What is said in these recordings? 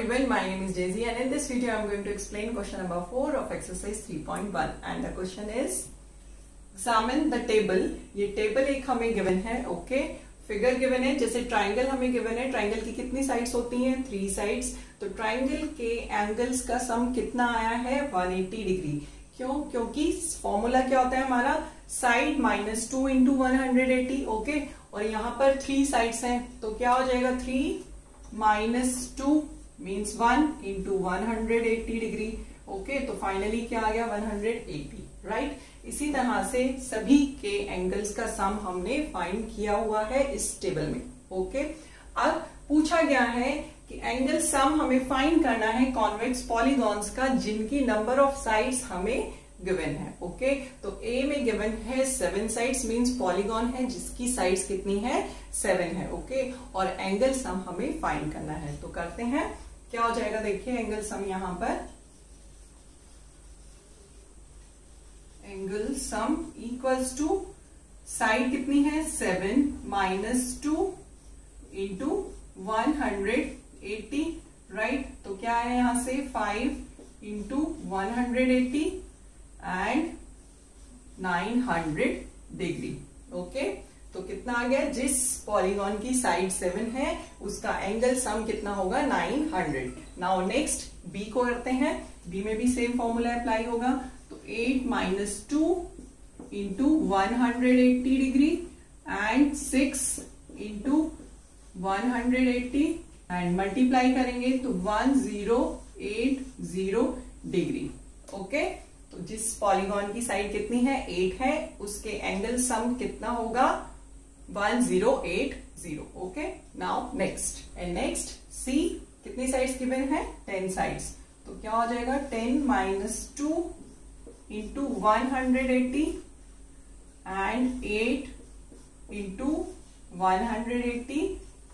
everyone, my name is Daisy and in this video I am going to explain question number 4 of exercise 3.1 and the question is examine the table. ये table एक हमें given है okay? Figure given है जैसे triangle हमें given है triangle की कितनी साइड्स होती हैं? थ्री साइड्स तो ट्राइंगल के एंगल्स का सम कितना आया है? 180 डिग्री क्यों? क्योंकि फॉर्मूला क्या होता है हमारा? Side minus two into one okay और यहाँ पर थ्री साइड्स हैं तो क्या हो जाएगा? Three minus two means one into one hundred eighty degree okay तो फाइनली क्या आ गया? वन हंड्रेड एटी राइट इसी तरह से सभी के एंगल्स का सम हमने फाइंड किया हुआ है इस टेबल में ओके अब पूछा गया है कि एंगल सम हमें फाइंड करना है कॉन्वेक्स पॉलीगॉन्स का, जिनकी नंबर ऑफ़ साइड्स हमें गिवन है ओके तो ए में गिवन है सेवन साइड्स मींस पॉलीगॉन है, जिसकी साइड्स कितनी है? सेवन है ओके और एंगल सम हमें फाइंड करना है तो करते हैं क्या हो जाएगा? देखिए एंगल सम यहाँ पर। Angle sum equals to side कितनी है? Seven minus two into one hundred eighty right तो क्या है यहाँ से? Five into one hundred eighty and 900 degree okay तो कितना आ गया? जिस पॉलीगॉन की साइड सेवन है, उसका एंगल सम कितना होगा? 900 नाउ नेक्स्ट बी को करते हैं। बी में भी सेम फॉर्मूला अप्लाई होगा। तो 8 minus two into one hundred eighty degree and 6 into one hundred eighty and multiply करेंगे तो 1080 डिग्री ओके तो जिस पॉलीगॉन की साइड कितनी है? एट है। उसके एंगल सम कितना होगा? One zero eight zero okay now next and next C कितनी साइड्स गिवन है? टेन साइड्स तो क्या हो जाएगा? Ten minus two into one hundred eighty and eight into one hundred eighty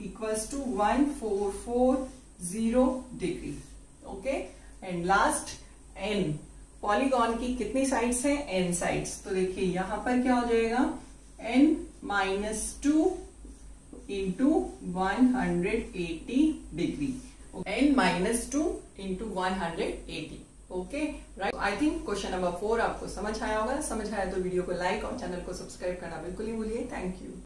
equals to one four four zero degree okay and last N polygon की कितनी sides हैं? N sides तो देखिए, यहाँ पर क्या हो जाएगा? N minus two into one hundred eighty degree N minus two into one hundred eighty okay right I think question number four आपको समझ आया होगा। समझ आया तो वीडियो को लाइक और चैनल को सब्सक्राइब करना बिल्कुल ही भूलिए। Thank you